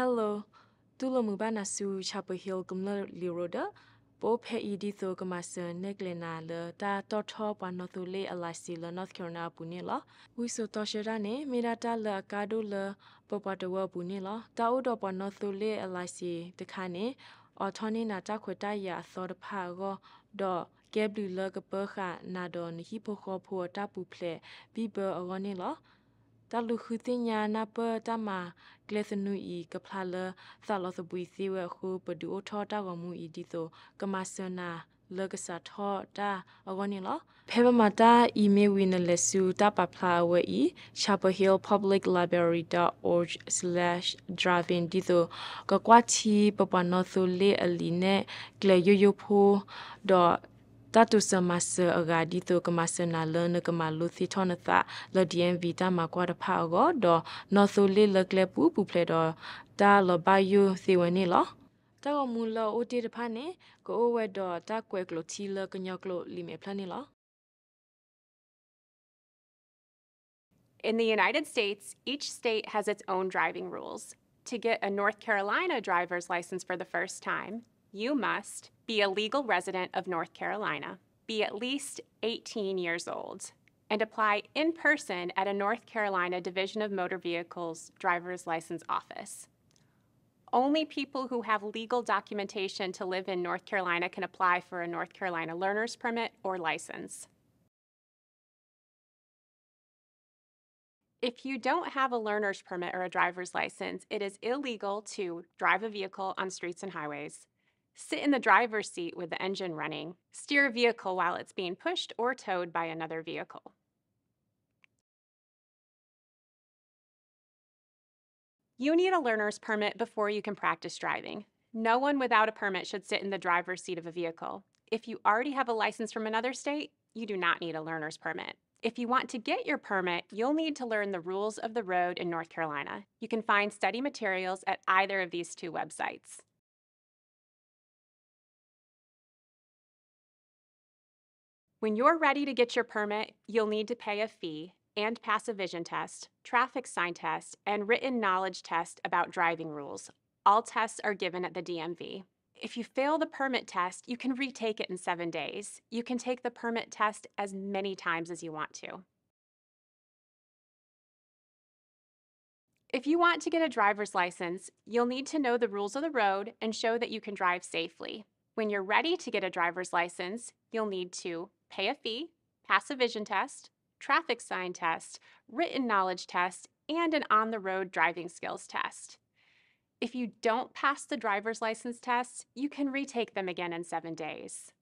hello တူလမှုဘာနာဆူချပဟီလကမလလီရိုဒါပိုဖဲအီဒီဆိုကမဆန်နက်ကလနာလတာတော်ထောပနသူလေအလိုက်စီလနော့ကရိုနာပူနေလဝီဆိုတော်ရှရာနေမေရာတာလကာဒိုလပပတဝပူနေလတာဥတော်ပနသူလေအလိုက်စီတခါနေအော်ထောနေနာတခွေတရအသောတဖာကောဒေါ်ကဲဘလလကပခနာဒန်ဟီပိုခောဖိုတာပူဖလေဘီဘာအောနေလော တလူခုတင်ညာနာပတမကလစနူဤကဖလာလသလောစပွီစီဝခုပဒူထောတာကမှုဤဒီဆိုကမဆနာလကစားထောတာအဝနီလောဖေဘမတာအီမေးလ်ဝင်လက်စုတာပပလာဝဲဤ chapelhillpubliclibrary.org/driving ဒီဆိုကကွာချီပပနောသုလေအလီနဲ့ကလေယိုယိုဖိုဒေါ် Tatu sa masa agadi to kamasa na lana kamaluthi tonatha la dien vita ma kwa da pa go do no so le le kle pu pu ple do. Da lo ba yu si wen lo. Ta go mu lo o ti pa ne ko o we do ta kwe klo ti le knya klo li me plan lo. In the United States, each state has its own driving rules. To get a North Carolina driver's license for the first time, you must be a legal resident of North Carolina, be at least 18 years old, and apply in person at a North Carolina Division of Motor Vehicles driver's license office. Only people who have legal documentation to live in North Carolina can apply for a North Carolina learner's permit or license. If you don't have a learner's permit or a driver's license, it is illegal to drive a vehicle on streets and highways, sit in the driver's seat with the engine running, steer a vehicle while it's being pushed or towed by another vehicle. You need a learner's permit before you can practice driving. No one without a permit should sit in the driver's seat of a vehicle. If you already have a license from another state, you do not need a learner's permit. If you want to get your permit, you'll need to learn the rules of the road in North Carolina. You can find study materials at either of these two websites. When you're ready to get your permit, you'll need to pay a fee and pass a vision test, traffic sign test, and written knowledge test about driving rules. All tests are given at the DMV. If you fail the permit test, you can retake it in seven days. You can take the permit test as many times as you want to. If you want to get a driver's license, you'll need to know the rules of the road and show that you can drive safely. When you're ready to get a driver's license, you'll need to pay a fee, pass a vision test, traffic sign test, written knowledge test, and an on the road driving skills test. If you don't pass the driver's license tests, you can retake them again in seven days.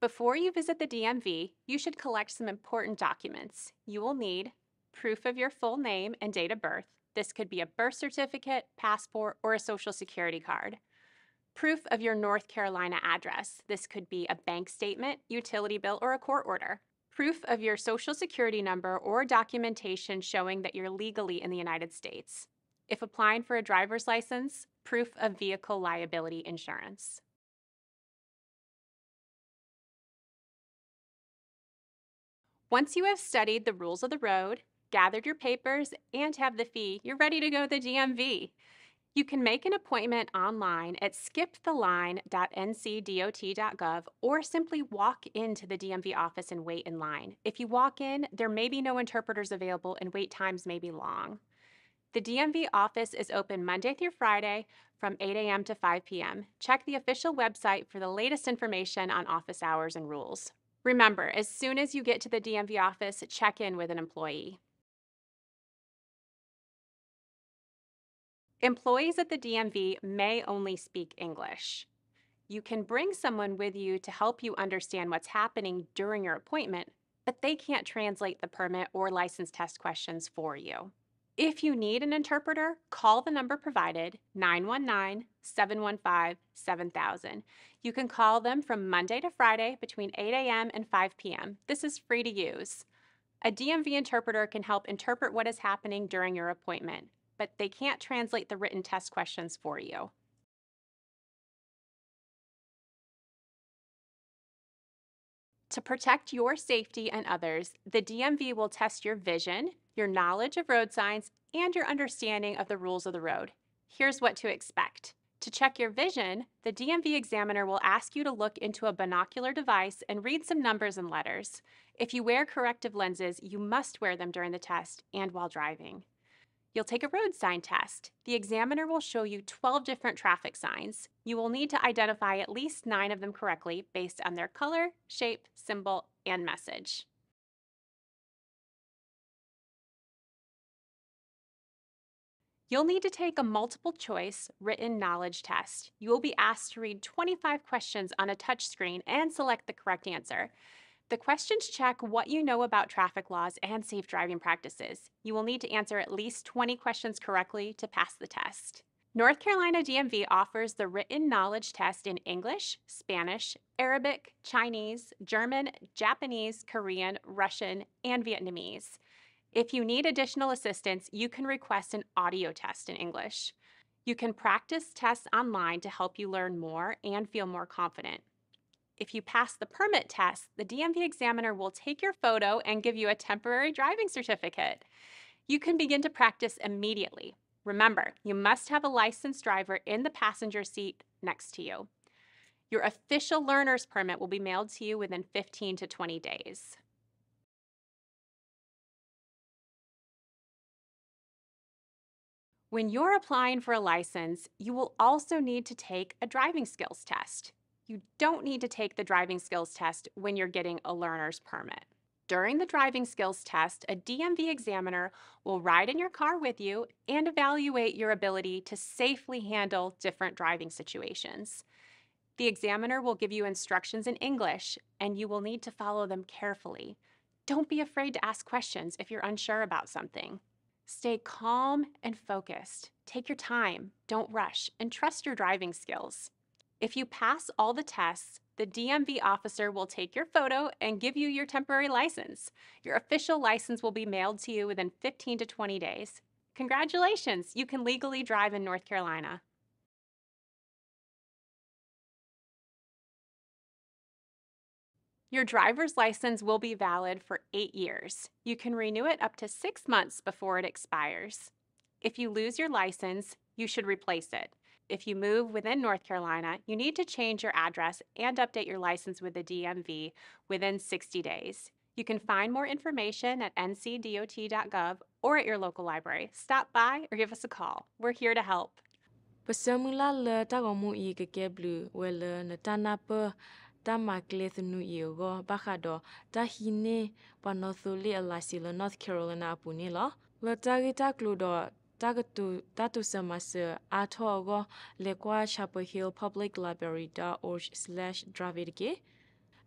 Before you visit the DMV, you should collect some important documents. You will need proof of your full name and date of birth. This could be a birth certificate, passport, or a social security card. Proof of your North Carolina address. This could be a bank statement, utility bill, or a court order. Proof of your social security number or documentation showing that you're legally in the United States. If applying for a driver's license, proof of vehicle liability insurance. Once you have studied the rules of the road, gathered your papers, and have the fee, you're ready to go to the DMV. You can make an appointment online at skiptheline.ncdot.gov or simply walk into the DMV office and wait in line. If you walk in, there may be no interpreters available and wait times may be long. The DMV office is open Monday through Friday from 8 a.m. to 5 p.m. Check the official website for the latest information on office hours and rules. Remember, as soon as you get to the DMV office, check in with an employee. Employees at the DMV may only speak English. You can bring someone with you to help you understand what's happening during your appointment, but they can't translate the permit or license test questions for you. If you need an interpreter, call the number provided 919 715 7000. You can call them from Monday to Friday between 8 a.m. and 5 p.m. This is free to use. A DMV interpreter can help interpret what is happening during your appointment, but they can't translate the written test questions for you. To protect your safety and others, the DMV will test your vision, your knowledge of road signs, and your understanding of the rules of the road. Here's what to expect. To check your vision, the DMV examiner will ask you to look into a binocular device and read some numbers and letters. If you wear corrective lenses, you must wear them during the test and while driving. You'll take a road sign test. The examiner will show you 12 different traffic signs. You will need to identify at least nine of them correctly based on their color, shape, symbol, and message. You'll need to take a multiple choice written knowledge test. You will be asked to read 25 questions on a touchscreen and select the correct answer. The questions check what you know about traffic laws and safe driving practices. You will need to answer at least 20 questions correctly to pass the test. North Carolina DMV offers the written knowledge test in English, Spanish, Arabic, Chinese, German, Japanese, Korean, Russian, and Vietnamese. If you need additional assistance, you can request an audio test in English. You can practice tests online to help you learn more and feel more confident. If you pass the permit test, the DMV examiner will take your photo and give you a temporary driving certificate. You can begin to practice immediately. Remember, you must have a licensed driver in the passenger seat next to you. Your official learner's permit will be mailed to you within 15 to 20 days. When you're applying for a license, you will also need to take a driving skills test. You don't need to take the driving skills test when you're getting a learner's permit. During the driving skills test, a DMV examiner will ride in your car with you and evaluate your ability to safely handle different driving situations. The examiner will give you instructions in English, and you will need to follow them carefully. Don't be afraid to ask questions if you're unsure about something. Stay calm and focused. Take your time, don't rush, and trust your driving skills. If you pass all the tests, the DMV officer will take your photo and give you your temporary license. Your official license will be mailed to you within 15 to 20 days. Congratulations, you can legally drive in North Carolina. Your driver's license will be valid for eight years. You can renew it up to six months before it expires. If you lose your license, you should replace it if you move within North Carolina, you need to change your address and update your license with the DMV within 60 days. You can find more information at ncdot.gov or at your local library. Stop by or give us a call. We're here to help. North Carolina တာဂီတာကလူဒတာကတူတာတူစမဆအာထောဂလေကွာ Chapel Hill Public Library.org/dravid ကေ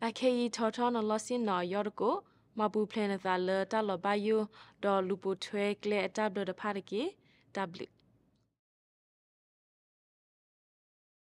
အခေယီထောထောနလစင်နော်ယောကိုမပူဖလဲနသာလတာလဘယူဒေါ်လူပူထွဲကလေအတပ်ဒဖာရကေ w